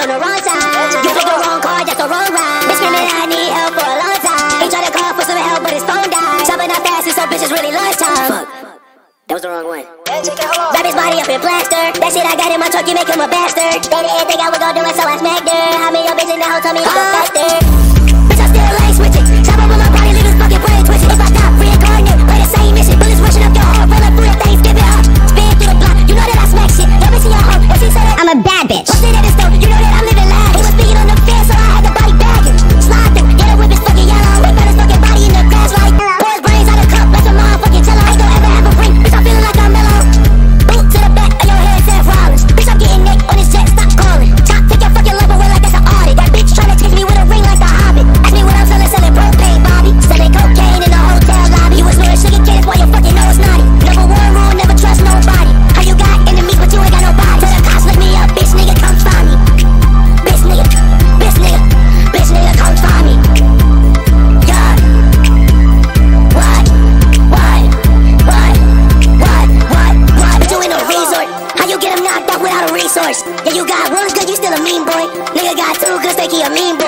on the wrong side. You picked the wrong car, that's the wrong ride. Bitch screaming, I need help for a long time. He tried to call for some help, but his phone died. Shopping out fast, and so bitches really lunchtime. Fuck. That was the wrong one. Wrap his body up in plaster. That shit I got in my truck, you make him a bastard. They didn't think I was gonna do it, so I smacked her. How many your bitch in the house told me I'm a factor? Bitch, I'm still lane switching. Chop over my body, leave his fucking brain twitching. If I stop, reincarnate, play the same mission. Bullets rushing up your heart, rolling through the Thanksgiving up. Spin through the block, you know that I smack shit. Your bitch in your home, if she that I'm a bad bitch. Get him knocked out without a resource? Yeah, you got one good, you still a mean boy. Nigga got two good, think he a mean boy.